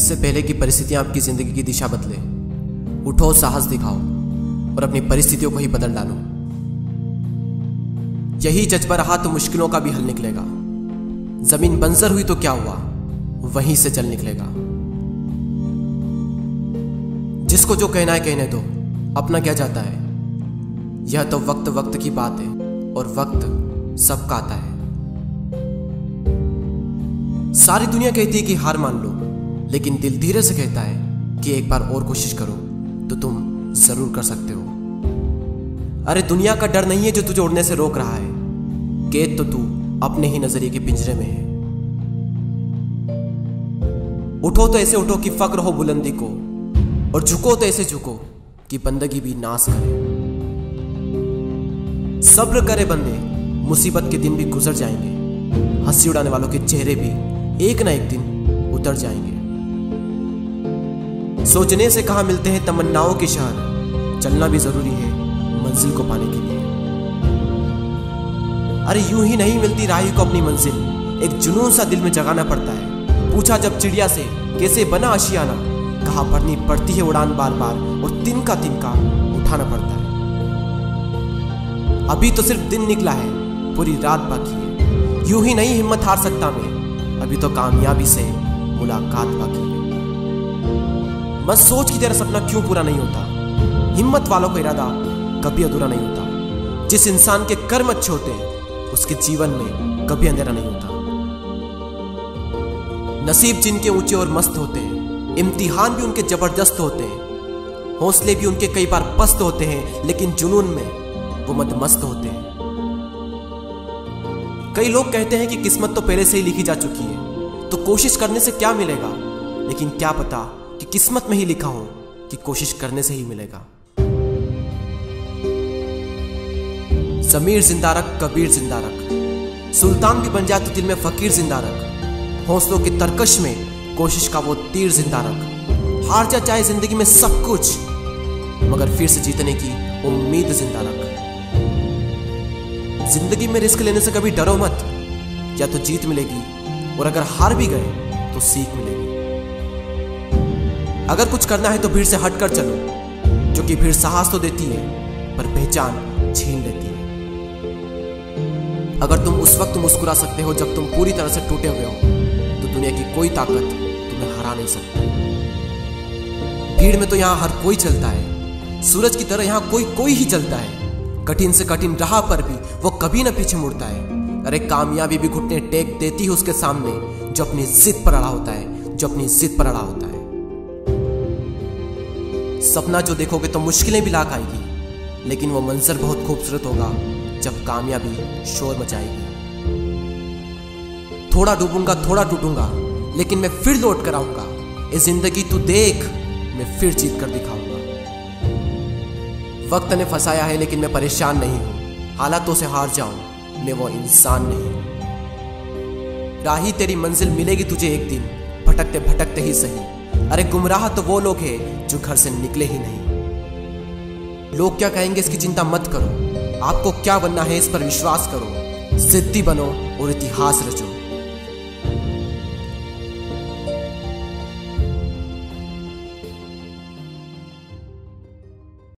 इससे पहले कि परिस्थितियाँ आपकी ज़िंदगी की दिशा बदले। उठो, साहस दिखाओ और अपनी परिस्थितियों को ही बदल डालो। यही जज्बा रहा तो मुश्किलों का भी हल निकलेगा। ज़मीन बंजर हुई तो क्या हुआ? वहीं से जल निकलेगा। जिसको जो कहना है, कहने दो। अपना क्या जाता है? यह तो वक्त वक्त की बात है और वक्त सबका आता है। सारी दुनिया कहती है कि हार मान लो। लेकिन दिल धीरे से कहता है कि एक बार और कोशिश करो तो तुम ज़रूर कर सकते हो। अरे, दुनिया का डर नहीं है जो तुझे उड़ने से रोक रहा है। कैद तो तू अपने ही नज़रिए के पिंजरे में है। उठो तो ऐसे उठो कि फक्र हो बुलंदी को, और झुको तो ऐसे झुको कि बंदगी भी नाश करे। सब्र करे बंदे, मुसीबत के दिन भी गुजर जाएँगे। हँसी उड़ाने वालों के चेहरे भी एक ना एक दिन उतर जाएँगे। सोचने से कहा मिलते हैं तमन्नाओं के शहर चलना भी ज़रूरी है मंजिल को पाने के लिए। अरे यूँ ही नहीं मिलती राही को अपनी मंजिल। एक जुनून सा दिल में जगाना पड़ता है। पूछा जब चिड़िया से, कैसे बना आशियाना? कहा पढ़नी पड़ती है उड़ान बार बार और तिनका तिनका उठाना पड़ता है। अभी तो सिर्फ़ दिन निकला है, पूरी रात बाकी है। यूँ ही नहीं हिम्मत हार सकता मैं। अभी तो कामयाबी से मुलाकात बाकी है। बस सोच की तेरा सपना क्यों पूरा नहीं होता। हिम्मत वालों का इरादा कभी अधूरा नहीं होता। जिस इंसान के कर्म अच्छे होते हैं उसके जीवन में कभी अंधेरा नहीं होता। नसीब जिनके ऊँचे और मस्त होते हैं इम्तिहान भी उनके ज़बरदस्त होते हैं हौसले भी उनके कई बार पस्त होते हैं, लेकिन जुनून में वो मत मस्त होते हैं। कई लोग कहते हैं कि किस्मत तो पहले से ही लिखी जा चुकी है तो कोशिश करने से क्या मिलेगा? लेकिन क्या पता कि किस्मत में ही लिखा हो कि कोशिश करने से ही मिलेगा। जमीर ज़िंदा रख कबीर ज़िंदा रख सुल्तान भी बन जाए तो दिल में फकीर ज़िंदा रख हौसलों के तरकश में कोशिश का वो तीर ज़िंदा रख हार जा चाहे ज़िंदगी में सब कुछ, मगर फिर से जीतने की उम्मीद ज़िंदा रख ज़िंदगी में रिस्क लेने से कभी डरो मत। या तो जीत मिलेगी, और अगर हार भी गए तो सीख मिलेगी। अगर कुछ करना है तो भीड़ से हटकर चलो, जो कि भीड़ साहस तो देती है, पर पहचान छीन लेती है। अगर तुम उस वक्त मुस्कुरा सकते हो जब तुम पूरी तरह से टूटे हुए हो तो दुनिया की कोई ताकत तुम्हें हरा नहीं सकती। भीड़ में तो यहाँ हर कोई चलता है, सूरज की तरह यहाँ कोई कोई ही चलता है। कठिन से कठिन राह पर भी वो कभी ना पीछे मुड़ता है अरे कामयाबी भी घुटने टेक देती है उसके सामने, जो अपनी जिद पर अड़ा होता है, जो अपनी जिद पर अड़ा होता है। सपना जो देखोगे तो मुश्किलें भी लाख आएगी। लेकिन वो मंजर बहुत खूबसूरत होगा, जब कामयाबी शोर मचाएगी। थोड़ा डूबूँगा, थोड़ा टूटूँगा लेकिन मैं फिर लौट कर आऊँगा। ये ज़िंदगी तू देख, मैं फिर जीत कर दिखाऊँगा। वक्त ने फंसाया है, लेकिन मैं परेशान नहीं हूँ। हालातों से हार जाऊँ, मैं वो इंसान नहीं राही तेरी मंजिल मिलेगी तुझे एक दिन भटकते भटकते ही सही। अरे गुमराह तो वो लोग हैं जो घर से निकले ही नहीं। लोग क्या कहेंगे इसकी चिंता मत करो। आपको क्या बनना है इस पर विश्वास करो। सिद्धि बनो और इतिहास रचो।